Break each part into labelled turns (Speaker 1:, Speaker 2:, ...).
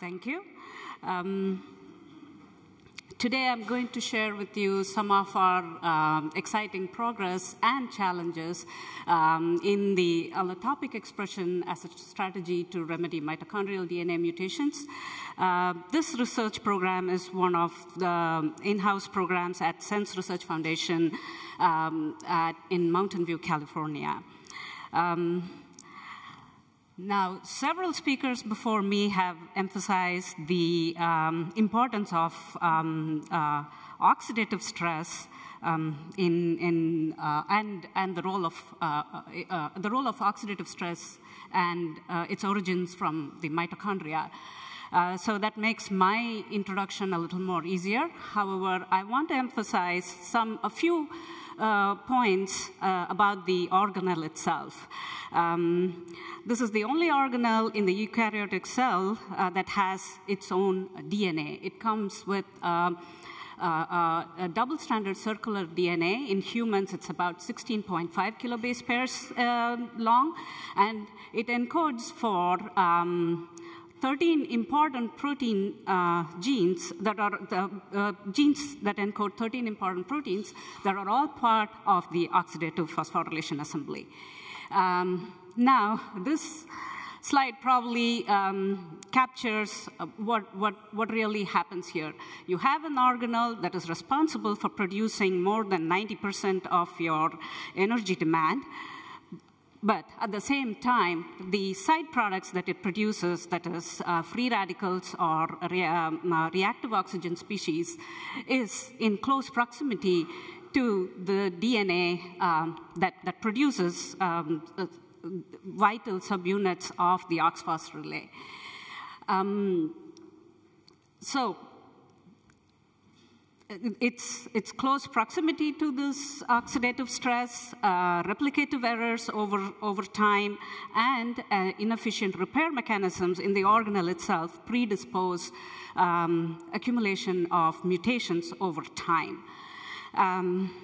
Speaker 1: Thank you. Um, today I'm going to share with you some of our um, exciting progress and challenges um, in the allotopic expression as a strategy to remedy mitochondrial DNA mutations. Uh, this research program is one of the in-house programs at Sense Research Foundation um, at, in Mountain View, California. Um, now, several speakers before me have emphasized the um, importance of um, uh, oxidative stress um, in, in, uh, and, and the role of uh, uh the role of oxidative stress and uh, its origins from the mitochondria. Uh, so that makes my introduction a little more easier. However, I want to emphasize some a few uh, points uh, about the organelle itself. Um, this is the only organelle in the eukaryotic cell uh, that has its own DNA. It comes with uh, uh, a double-stranded circular DNA. In humans, it's about 16.5 kilobase pairs long, and it encodes for um, 13 important protein uh, genes that are the uh, genes that encode 13 important proteins that are all part of the oxidative phosphorylation assembly. Um, now, this slide probably um, captures uh, what, what, what really happens here. You have an organelle that is responsible for producing more than 90% of your energy demand. But at the same time, the side products that it produces, that is uh, free radicals or re um, uh, reactive oxygen species, is in close proximity to the DNA um, that, that produces um, uh, vital subunits of the OXPHOS relay. Um, so its, its close proximity to this oxidative stress, uh, replicative errors over, over time, and uh, inefficient repair mechanisms in the organelle itself predispose um, accumulation of mutations over time. Um,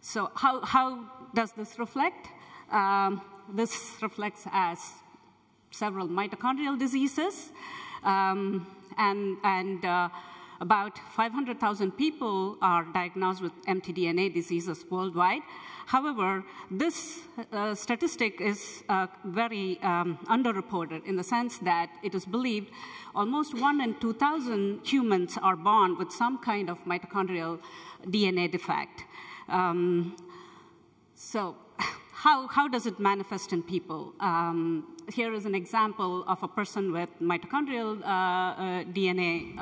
Speaker 1: so how, how does this reflect? Um, this reflects as several mitochondrial diseases um, and, and uh, about 500,000 people are diagnosed with mtDNA diseases worldwide. However, this uh, statistic is uh, very um, underreported in the sense that it is believed almost 1 in 2,000 humans are born with some kind of mitochondrial DNA defect. Um, so how, how does it manifest in people? Um, here is an example of a person with mitochondrial uh, uh, DNA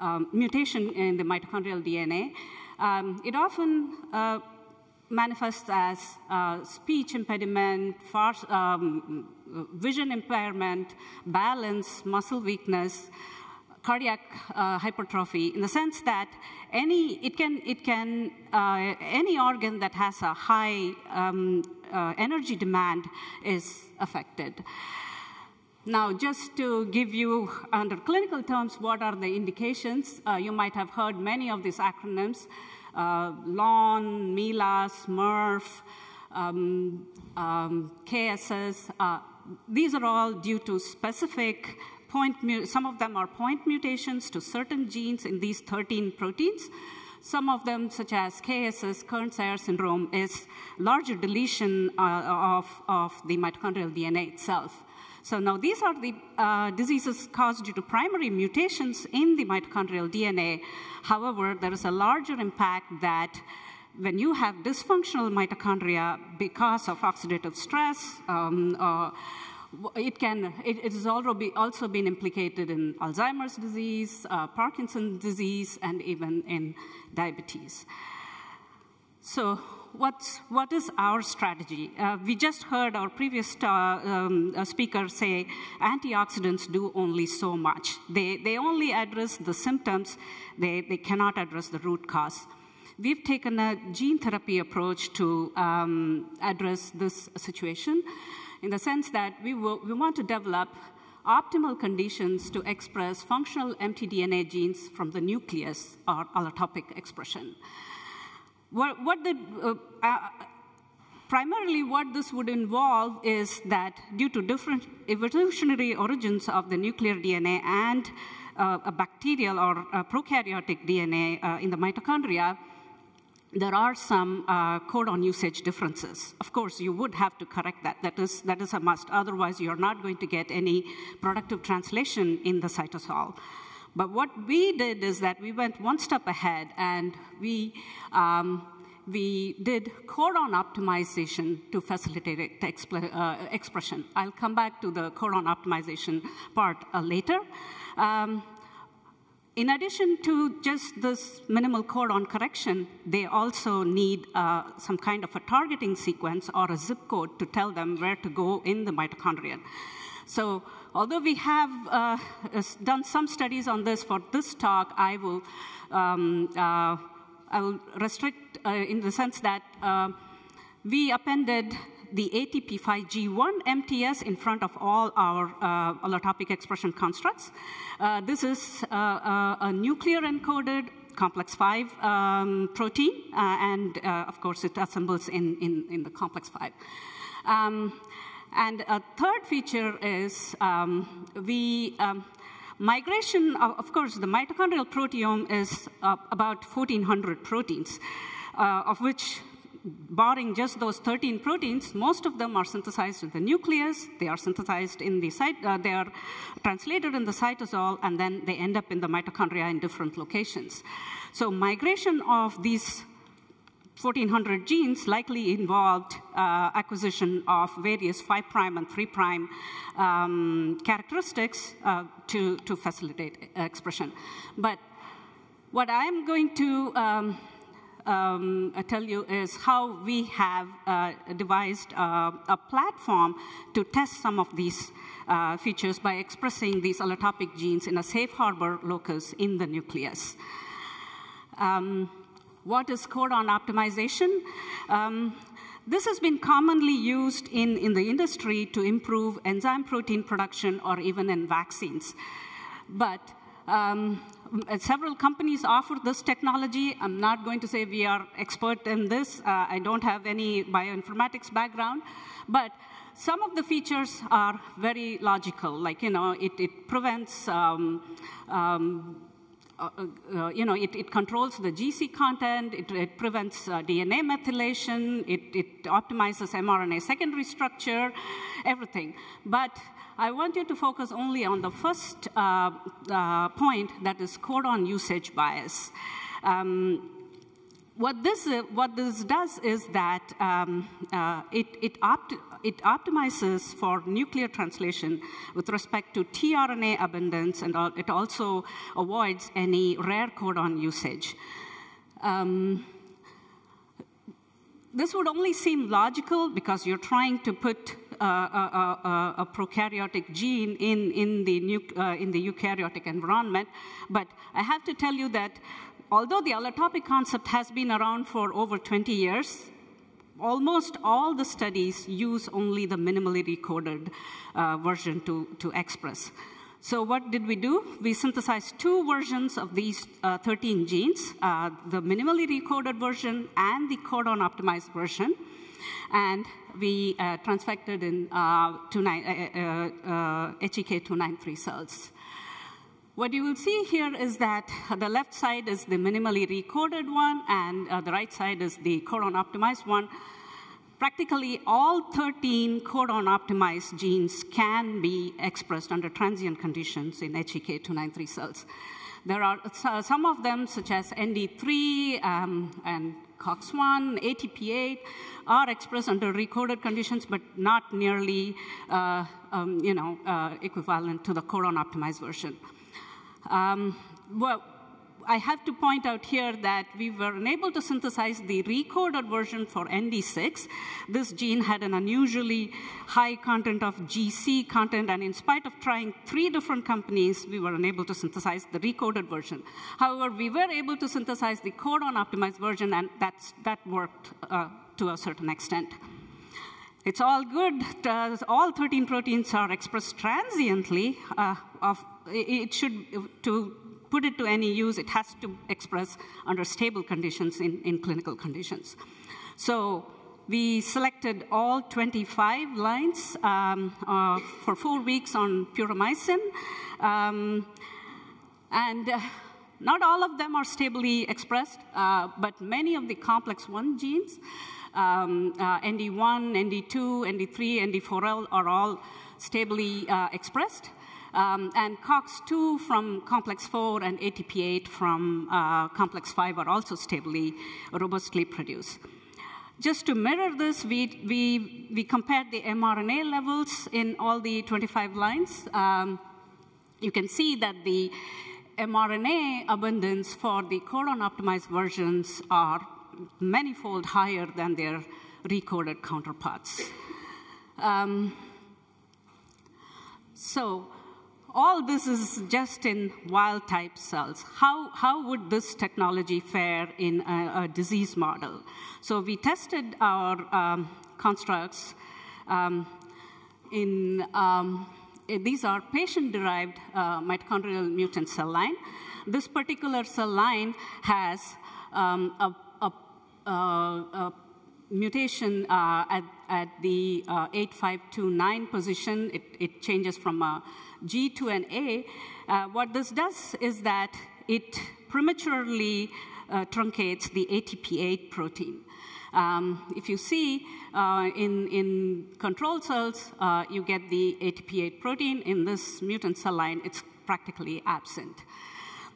Speaker 1: um, mutation in the mitochondrial DNA. Um, it often uh, manifests as uh, speech impediment, far, um, vision impairment, balance, muscle weakness, cardiac uh, hypertrophy in the sense that any it can it can uh, any organ that has a high um, uh, energy demand is affected. Now, just to give you, under clinical terms, what are the indications, uh, you might have heard many of these acronyms, uh, LON, MELA, SMURF, um, um, KSS. Uh, these are all due to specific point, some of them are point mutations to certain genes in these 13 proteins. Some of them, such as KSS, Kearns-Sayre syndrome, is larger deletion uh, of, of the mitochondrial DNA itself. So now these are the uh, diseases caused due to primary mutations in the mitochondrial DNA. However, there is a larger impact that when you have dysfunctional mitochondria because of oxidative stress, um, uh, it can, it, has already also been implicated in Alzheimer's disease, uh, Parkinson's disease, and even in diabetes. So what's, what is our strategy? Uh, we just heard our previous uh, um, uh, speaker say antioxidants do only so much. They, they only address the symptoms, they, they cannot address the root cause. We've taken a gene therapy approach to um, address this situation in the sense that we, we want to develop optimal conditions to express functional mtDNA genes from the nucleus or allotopic expression. What, what the, uh, uh, Primarily, what this would involve is that due to different evolutionary origins of the nuclear DNA and uh, a bacterial or a prokaryotic DNA uh, in the mitochondria, there are some uh, codon usage differences. Of course, you would have to correct that. That is, that is a must. Otherwise, you're not going to get any productive translation in the cytosol. But what we did is that we went one step ahead and we, um, we did codon optimization to facilitate uh, expression. I'll come back to the codon optimization part uh, later. Um, in addition to just this minimal codon correction, they also need uh, some kind of a targeting sequence or a zip code to tell them where to go in the mitochondrion. So although we have uh, done some studies on this for this talk, I will, um, uh, I will restrict uh, in the sense that uh, we appended the ATP5G1 MTS in front of all our uh, allotopic expression constructs. Uh, this is uh, a nuclear encoded complex 5 um, protein, and of course it assembles in, in, in the complex 5. Um, and a third feature is um, we, um, migration, of, of, course, the mitochondrial proteome is about 1,400 proteins, of which barring just those 13 proteins, most of them are synthesized in the nucleus, they are synthesized in the site, uh, they are translated in the cytosol, and then they end up in the mitochondria in different locations. So migration of these 1400 genes likely involved uh, acquisition of various 5' and 3' um, characteristics uh, to, to facilitate expression. But what I'm going to um, um, tell you is how we have uh, devised uh, a platform to test some of these uh, features by expressing these allotopic genes in a safe harbor locus in the nucleus. Um, what is codon optimization? Um, this has been commonly used in, in the industry to improve enzyme protein production or even in vaccines. But um, several companies offer this technology. I'm not going to say we are expert in this. Uh, I don't have any bioinformatics background. But some of the features are very logical. Like, you know, it, it prevents um, um, uh, uh, you know, it, it, controls the GC content, it, it prevents uh, DNA methylation, it, it, optimizes mRNA secondary structure, everything. But I want you to focus only on the first uh, uh, point, that is codon usage bias. Um, what this, uh, what this does is that um, uh, it, it, opt it, optimizes for nuclear translation with respect to tRNA abundance, and it also avoids any rare codon usage. Um, this would only seem logical because you're trying to put a, a, a, prokaryotic gene in, in, the uh, in the eukaryotic environment. But I have to tell you that although the allotopic concept has been around for over 20 years, almost all the studies use only the minimally recoded uh, version to, to express. So what did we do? We synthesized two versions of these uh, 13 genes, uh, the minimally recoded version and the codon optimized version and we uh, transfected in uh, HEK293 uh, uh, cells. What you will see here is that the left side is the minimally recoded one, and uh, the right side is the codon optimized one. Practically all 13 codon optimized genes can be expressed under transient conditions in HEK293 cells. There are some of them, such as ND3 um, and COX1, ATP8, are expressed under recoded conditions, but not nearly uh, um, you know, uh, equivalent to the codon optimized version. Um, well, I have to point out here that we were unable to synthesize the recoded version for ND6. This gene had an unusually high content of GC content, and in spite of trying three different companies, we were unable to synthesize the recoded version. However, we were able to synthesize the codon optimized version, and that's, that worked uh, to a certain extent. It's all good. Uh, all 13 proteins are expressed transiently. Uh, of, it should, to put it to any use, it has to express under stable conditions in, in clinical conditions. So we selected all 25 lines um, uh, for four weeks on purimycin. Um, and uh, not all of them are stably expressed, uh, but many of the complex 1 genes, um, uh, ND1, ND2, ND3, ND4L are all stably uh, expressed. Um, and COX2 from complex 4 and ATP8 from uh, complex 5 are also stably, robustly produced. Just to mirror this, we, we, we compared the mRNA levels in all the 25 lines. Um, you can see that the mRNA abundance for the codon-optimized versions are manifold higher than their recoded counterparts. Um, so all this is just in wild type cells. How, how would this technology fare in a, a disease model? So we tested our um, constructs um, in, um, these are patient-derived uh, mitochondrial mutant cell line. This particular cell line has um, a, a, a, a mutation uh, at, at, the uh, 8529 position. It, it, changes from a G to an A. Uh, what this does is that it prematurely uh, truncates the ATP8 protein. Um, if you see uh, in, in control cells, uh, you get the ATP8 protein. In this mutant cell line, it's practically absent.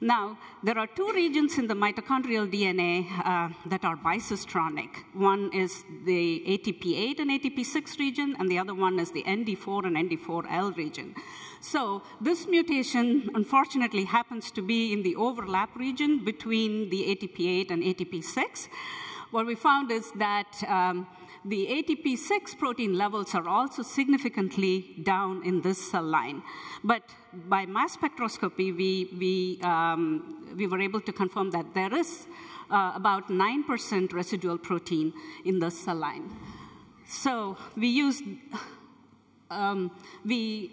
Speaker 1: Now, there are two regions in the mitochondrial DNA uh, that are bicistronic. One is the ATP8 and ATP6 region, and the other one is the ND4 and ND4L region. So this mutation, unfortunately, happens to be in the overlap region between the ATP8 and ATP6. What we found is that um, the ATP6 protein levels are also significantly down in this cell line. But by mass spectroscopy, we, we, um, we were able to confirm that there is uh, about 9% residual protein in the cell line. So we used, um, we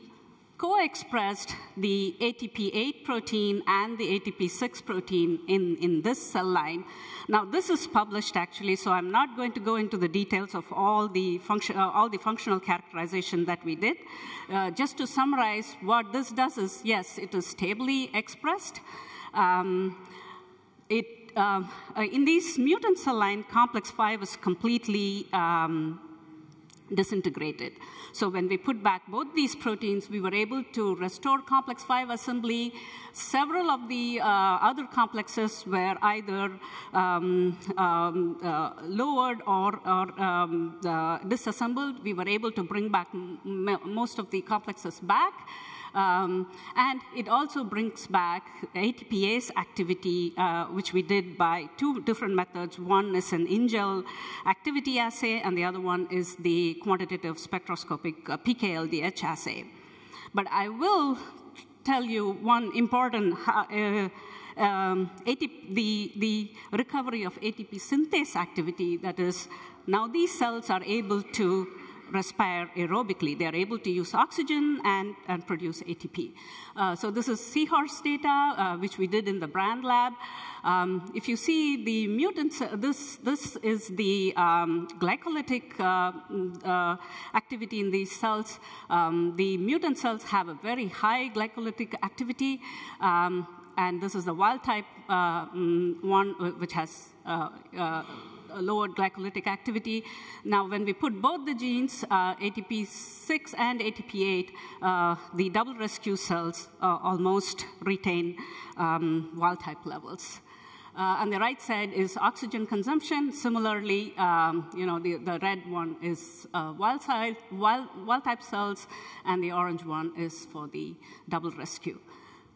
Speaker 1: co-expressed the ATP8 protein and the ATP6 protein in, in this cell line. Now, this is published actually, so I'm not going to go into the details of all the, function, uh, all the functional characterization that we did. Uh, just to summarize, what this does is, yes, it is stably expressed. Um, it, uh, in these mutant cell line, complex 5 is completely um, disintegrated. So when we put back both these proteins, we were able to restore complex 5 assembly. Several of the uh, other complexes were either um, um, uh, lowered or, or um, uh, disassembled. We were able to bring back most of the complexes back. Um, and it also brings back ATPase activity, uh, which we did by two different methods. One is an in-gel activity assay, and the other one is the quantitative spectroscopic uh, PKLDH assay. But I will tell you one important uh, um, ATP, the, the recovery of ATP synthase activity, that is, now these cells are able to respire aerobically. They're able to use oxygen and, and produce ATP. Uh, so this is seahorse data, uh, which we did in the Brand lab. Um, if you see the mutants, uh, this, this is the um, glycolytic uh, uh, activity in these cells. Um, the mutant cells have a very high glycolytic activity. Um, and this is the wild type uh, mm, one, which has lowered glycolytic activity. Now, when we put both the genes, uh, ATP6 and ATP8, uh, the double rescue cells uh, almost retain um, wild type levels. Uh, on the right side is oxygen consumption. Similarly, um, you know, the, the red one is uh, wild, wild, wild type cells, and the orange one is for the double rescue.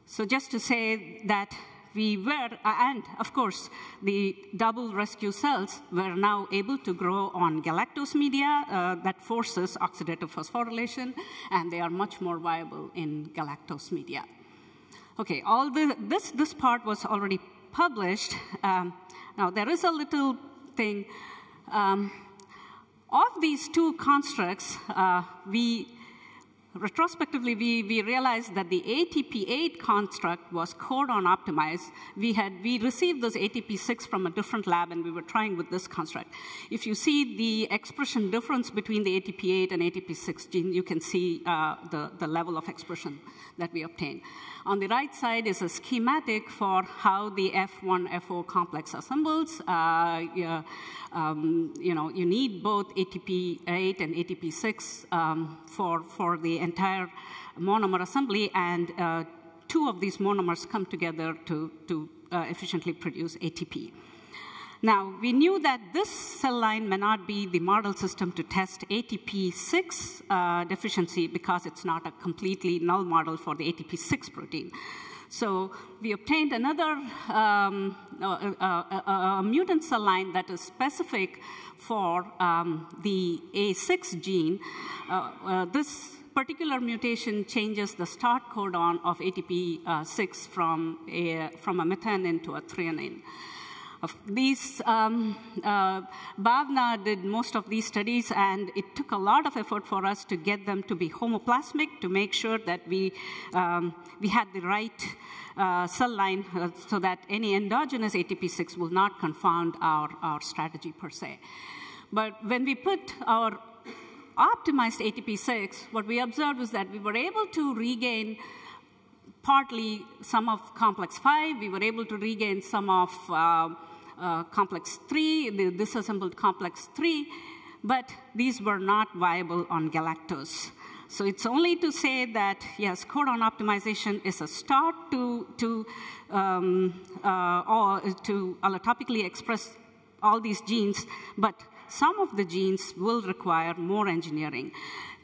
Speaker 1: So just to say that we were, uh, and of course, the double rescue cells were now able to grow on galactose media uh, that forces oxidative phosphorylation, and they are much more viable in galactose media. Okay, all the, this, this part was already published. Um, now, there is a little thing. Um, of these two constructs, uh, we retrospectively, we, we realized that the ATP8 construct was codon optimized. We had we received this ATP6 from a different lab, and we were trying with this construct. If you see the expression difference between the ATP8 and ATP6 gene, you can see uh, the, the level of expression that we obtained. On the right side is a schematic for how the F1-FO complex assembles. Uh, yeah, um, you know, you need both ATP8 and ATP6 um, for, for the entire monomer assembly, and uh, two of these monomers come together to, to uh, efficiently produce ATP. Now, we knew that this cell line may not be the model system to test ATP6 uh, deficiency because it's not a completely null model for the ATP6 protein. So we obtained another um, a mutant cell line that is specific for um, the A6 gene. Uh, uh, this particular mutation changes the start codon of ATP6 from a, from a methionine to a threonine. These, um, uh, Bhavna did most of these studies, and it took a lot of effort for us to get them to be homoplasmic to make sure that we, um, we had the right uh, cell line uh, so that any endogenous ATP6 will not confound our, our strategy per se. But when we put our optimized ATP6, what we observed was that we were able to regain partly some of complex 5, we were able to regain some of uh, uh, complex 3, the disassembled complex 3, but these were not viable on galactose. So it's only to say that, yes, codon optimization is a start to, to, um, uh, or to allotopically express all these genes, but some of the genes will require more engineering.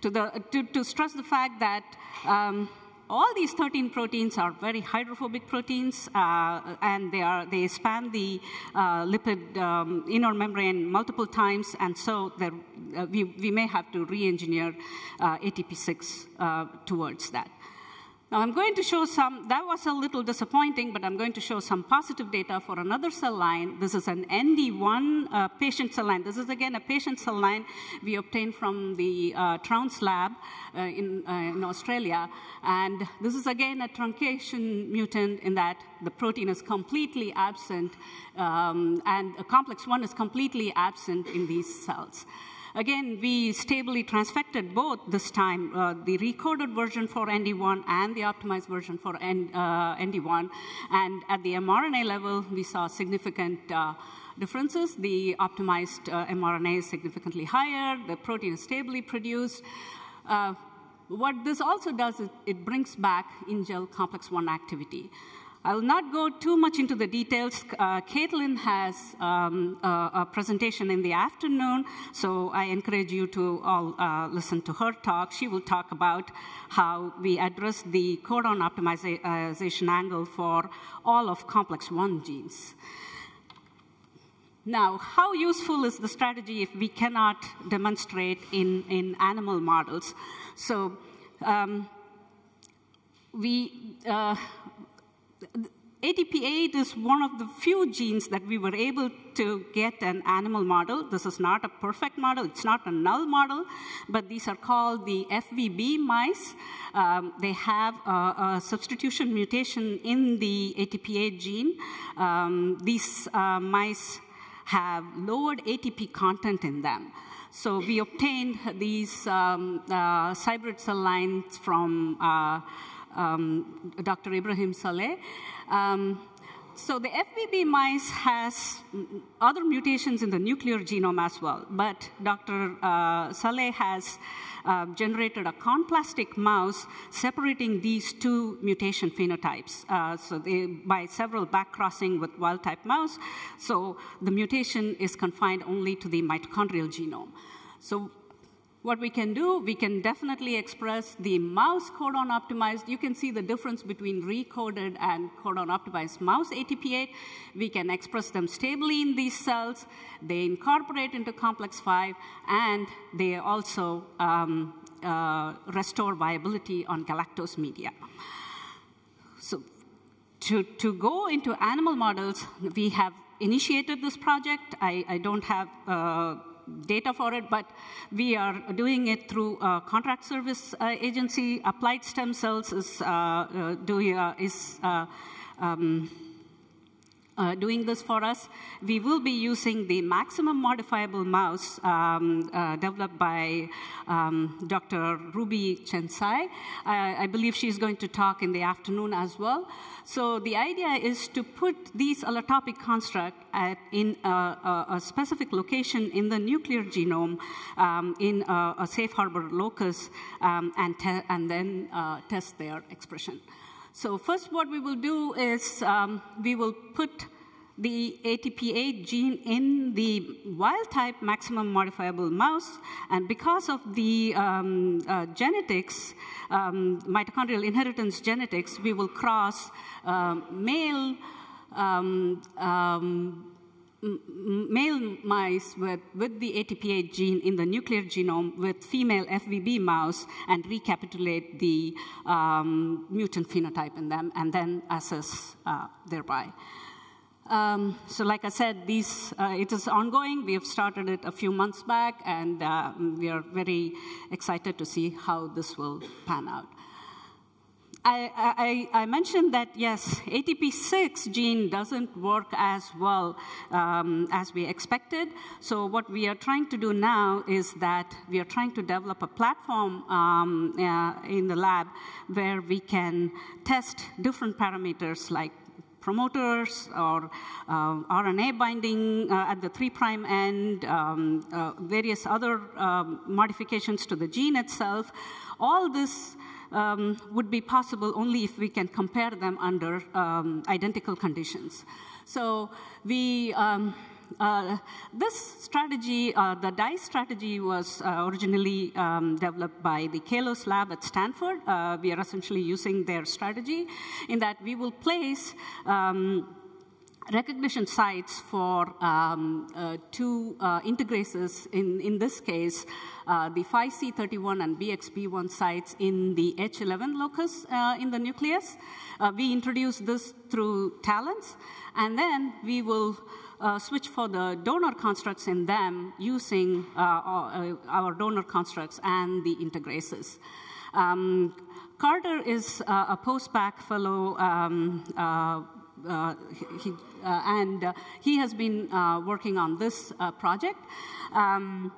Speaker 1: To, the, to, to stress the fact that um, all these 13 proteins are very hydrophobic proteins, uh, and they, are, they span the uh, lipid um, inner membrane multiple times, and so uh, we, we may have to re-engineer uh, ATP6 uh, towards that. Now I'm going to show some, that was a little disappointing, but I'm going to show some positive data for another cell line. This is an ND1 uh, patient cell line. This is again a patient cell line we obtained from the uh, Trounce lab uh, in, uh, in Australia. And this is again a truncation mutant in that the protein is completely absent um, and a complex one is completely absent in these cells. Again, we stably transfected both this time, uh, the recoded version for ND1 and the optimized version for uh, ND1. And at the mRNA level, we saw significant uh, differences. The optimized uh, mRNA is significantly higher. The protein is stably produced. Uh, what this also does is it brings back in-gel complex 1 activity. I will not go too much into the details. Uh, Caitlin has um, a, a, presentation in the afternoon, so I encourage you to all uh, listen to her talk. She will talk about how we address the codon optimization angle for all of complex 1 genes. Now, how useful is the strategy if we cannot demonstrate in, in animal models? So um, we, uh, ATP8 is one of the few genes that we were able to get an animal model. This is not a perfect model, it's not a null model, but these are called the FVB mice. Um, they have a, a, substitution mutation in the ATP8 gene. Um, these uh, mice have lowered ATP content in them. So we obtained these um, uh, cybrid cell lines from uh, um, Dr. Ibrahim Saleh. Um, so the FVB mice has other mutations in the nuclear genome as well, but Dr. Uh, Saleh has uh, generated a conplastic mouse separating these two mutation phenotypes. Uh, so they, by several backcrossing with wild-type mouse, so the mutation is confined only to the mitochondrial genome. So what we can do, we can definitely express the mouse codon optimized. You can see the difference between recoded and codon optimized mouse ATP8. We can express them stably in these cells. They incorporate into complex 5, and they also um, uh, restore viability on galactose media. So to, to go into animal models, we have initiated this project. I, I don't have uh, data for it, but we are doing it through a contract service uh, agency. Applied Stem Cells is, uh, uh, doing, is um, uh, doing this for us. We will be using the maximum modifiable mouse um, uh, developed by um, Dr. Ruby Chensai. Uh, I believe she's going to talk in the afternoon as well. So the idea is to put these allotopic construct at, in a, a, a, specific location in the nuclear genome um, in a, a, safe harbor locus um, and, and, then uh, test their expression. So first what we will do is um, we will put the ATP8 gene in the wild type maximum modifiable mouse. And because of the um, uh, genetics, um, mitochondrial inheritance genetics, we will cross um, male um, um, male mice with, with the ATP8 gene in the nuclear genome with female FVB mouse and recapitulate the um, mutant phenotype in them and then assess uh, thereby. Um, so like I said, these, uh, it is ongoing. We have started it a few months back, and uh, we are very excited to see how this will pan out. I, I, I, mentioned that, yes, ATP6 gene doesn't work as well um, as we expected. So what we are trying to do now is that we are trying to develop a platform um, uh, in the lab where we can test different parameters like promoters or uh, RNA binding uh, at the 3' prime end, um, uh, various other um, modifications to the gene itself. All this um, would be possible only if we can compare them under um, identical conditions. So we, um, uh, this strategy, uh, the DICE strategy was uh, originally um, developed by the Kalos lab at Stanford. Uh, we are essentially using their strategy in that we will place um, recognition sites for um, uh, two uh, integrases, in, in this case, uh, the 5C31 and BXB1 sites in the H11 locus uh, in the nucleus. Uh, we introduce this through TALENS, and then we will uh, switch for the donor constructs in them using our donor constructs and the integrases. Um, Carter is a postbac fellow um, uh, he, uh, and uh, he has been working on this project. Um,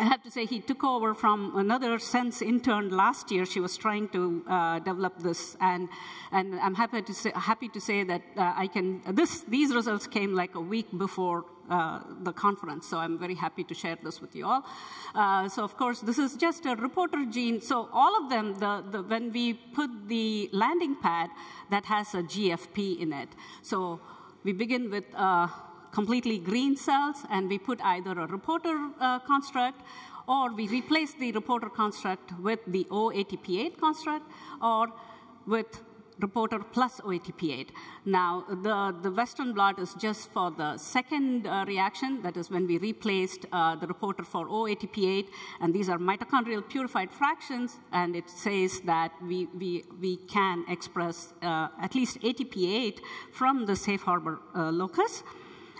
Speaker 1: I have to say he took over from another sense intern last year. She was trying to uh, develop this, and and I'm happy to say happy to say that uh, I can. This these results came like a week before uh, the conference, so I'm very happy to share this with you all. Uh, so of course, this is just a reporter gene. So all of them, the, the, when we put the landing pad that has a GFP in it. So we begin with uh, completely green cells, and we put either a reporter uh, construct or we replace the reporter construct with the OATP8 construct or with reporter plus OATP8. Now, the, the Western blot is just for the second uh, reaction, that is when we replaced uh, the reporter for OATP8, and these are mitochondrial purified fractions, and it says that we, we, we can express uh, at least ATP8 from the safe harbor uh, locus.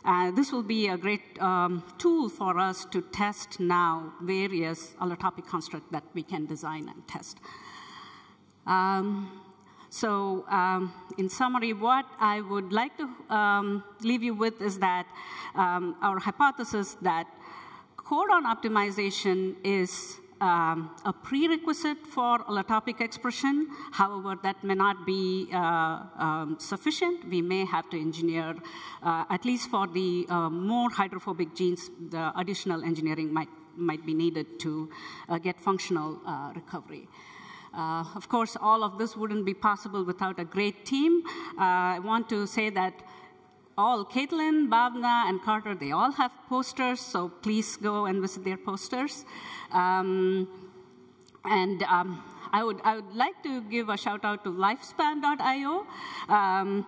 Speaker 1: Uh, this will be a great um, tool for us to test now various allotopic constructs that we can design and test. Um, so um, in summary, what I would like to um, leave you with is that um, our hypothesis that codon optimization is um, a prerequisite for allotopic expression. However, that may not be uh, um, sufficient. We may have to engineer, uh, at least for the uh, more hydrophobic genes, the additional engineering might, might be needed to uh, get functional uh, recovery. Uh, of course, all of this wouldn't be possible without a great team. I want to say that all, Caitlin, Bhavna, and Carter, they all have posters, so please go and visit their posters. Um, and um, I, would, I would like to give a shout out to lifespan.io. Um,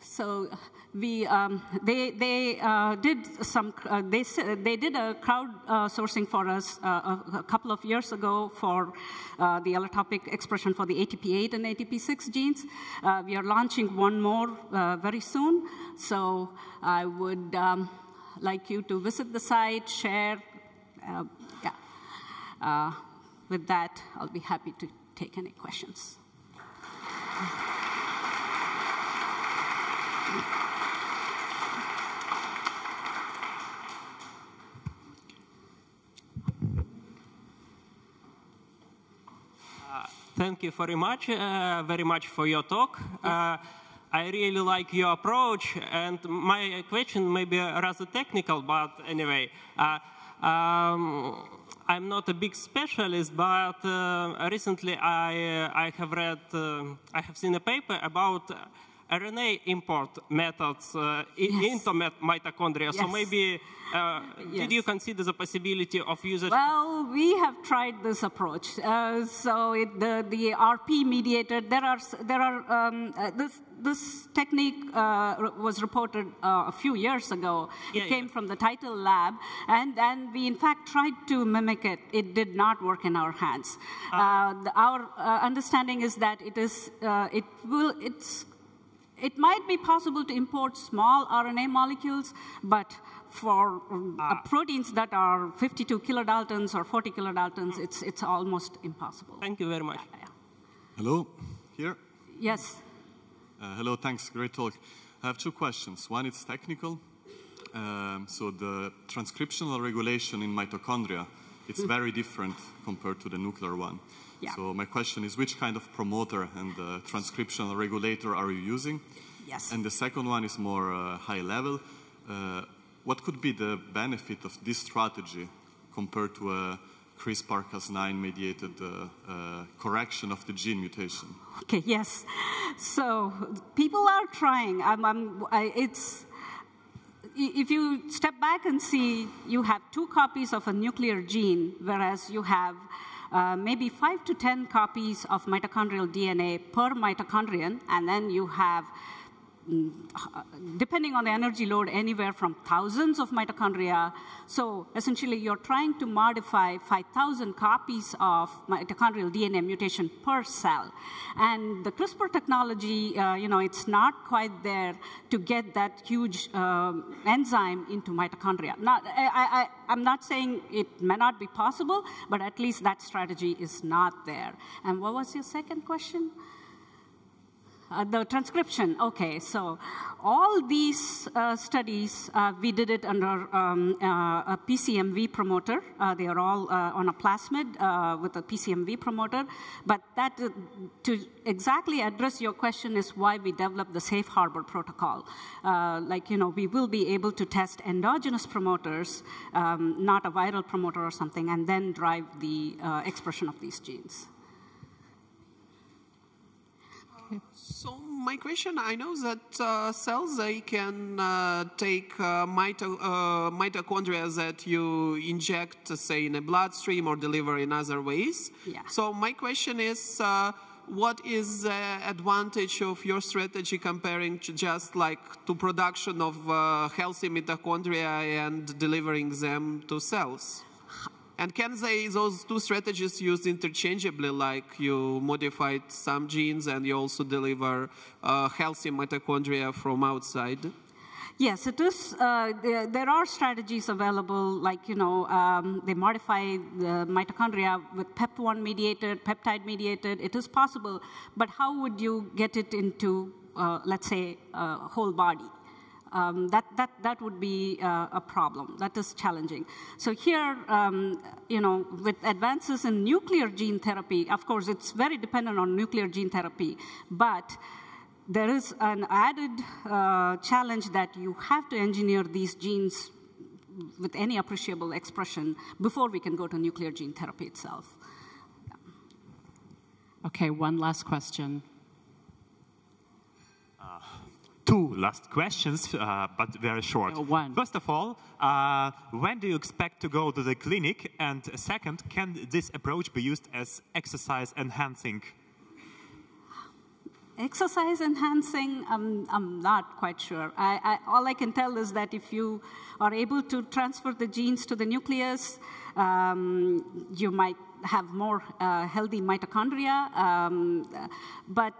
Speaker 1: so we, um, they, they uh, did some, uh, they, they did a crowd uh, sourcing for us uh, a, couple of years ago for uh, the allotopic expression for the ATP8 and ATP6 genes. Uh, we are launching one more very soon, so I would um, like you to visit the site, share. Yeah. With that, I'll be happy to take any questions.
Speaker 2: Thank you very much, uh, very much for your talk. Uh, I really like your approach, and my question may be rather technical, but anyway, uh, um, I'm not a big specialist, but uh, recently I, I have read, I have seen a paper about RNA import methods uh, yes. into mitochondria. Yes. So maybe, uh, yes. did you consider the possibility of using?
Speaker 1: Well, we have tried this approach. Uh, so it, the, the RP mediated, there are, there are um, uh, this, this technique uh, was reported uh, a few years ago. Yeah, it came yeah. from the Title Lab, and, and we in fact tried to mimic it. It did not work in our hands. Ah. The, our understanding is that it is, it will, it's it might be possible to import small RNA molecules, but for um, uh, proteins that are 52 kilodaltons or 40 kilodaltons, it's, it's almost impossible.
Speaker 2: Thank you very much.
Speaker 3: Yeah. Hello, here?
Speaker 1: Yes.
Speaker 3: Uh, hello, thanks, great talk. I have two questions. One is technical. Um, so the transcriptional regulation in mitochondria, it's mm. very different compared to the nuclear one. Yeah. So my question is, which kind of promoter and uh, transcriptional regulator are you using?
Speaker 1: Yes.
Speaker 3: And the second one is more uh, high level. Uh, what could be the benefit of this strategy compared to a CRISPR-Cas9 mediated uh, uh, correction of the gene mutation?
Speaker 1: Okay, yes. So people are trying. I'm, I'm, I, it's, if you step back and see, you have two copies of a nuclear gene, whereas you have uh, maybe five to 10 copies of mitochondrial DNA per mitochondrion, and then you have depending on the energy load, anywhere from thousands of mitochondria. So essentially, you're trying to modify 5,000 copies of mitochondrial DNA mutation per cell. And the CRISPR technology, uh, you know, it's not quite there to get that huge uh, enzyme into mitochondria. Not, I, I, I'm not saying it may not be possible, but at least that strategy is not there. And what was your second question? Uh, the transcription, okay, so all these uh, studies, uh, we did it under um, uh, a PCMV promoter. Uh, they are all on a plasmid with a PCMV promoter. But that, to exactly address your question is why we developed the safe harbor protocol. like, you know, we will be able to test endogenous promoters, um, not a viral promoter or something, and then drive the expression of these genes.
Speaker 4: So my question, I know that uh, cells, they can uh, take uh, mito uh, mitochondria that you inject, say, in a bloodstream or deliver in other ways.
Speaker 1: Yeah.
Speaker 4: So my question is, uh, what is the advantage of your strategy comparing to just like to production of uh, healthy mitochondria and delivering them to cells? And can they, those two strategies used interchangeably, like you modified some genes and you also deliver uh, healthy mitochondria from outside?
Speaker 1: Yes, it is. Uh, there, there, are strategies available, like, you know, um, they modify the mitochondria with PEP1 mediated, peptide mediated. It is possible, but how would you get it into, uh, let's say, a whole body? Um, that, that, that would be uh, a problem. That is challenging. So here, um, you know, with advances in nuclear gene therapy, of course, it's very dependent on nuclear gene therapy, but there is an added uh, challenge that you have to engineer these genes with any appreciable expression before we can go to nuclear gene therapy itself.
Speaker 5: Okay, one last question
Speaker 6: two last questions, uh, but very short.
Speaker 5: Uh, one.
Speaker 6: First of all, uh, when do you expect to go to the clinic? And second, can this approach be used as exercise enhancing?
Speaker 1: Exercise enhancing, I'm, I'm not quite sure. I, I, all I can tell is that if you are able to transfer the genes to the nucleus, um, you might have more uh, healthy mitochondria. Um, but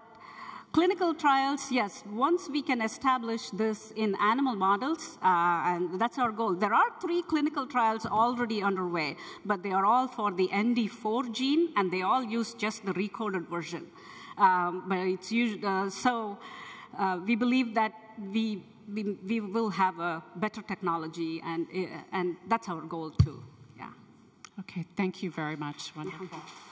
Speaker 1: Clinical trials, yes, once we can establish this in animal models, uh, and that's our goal. There are three clinical trials already underway, but they are all for the ND4 gene, and they all use just the recoded version. Um, but it's usually, uh, so uh, we believe that we, we, we will have a better technology, and, uh, and that's our goal too. Yeah.
Speaker 5: Okay, thank you very much. Wonderful.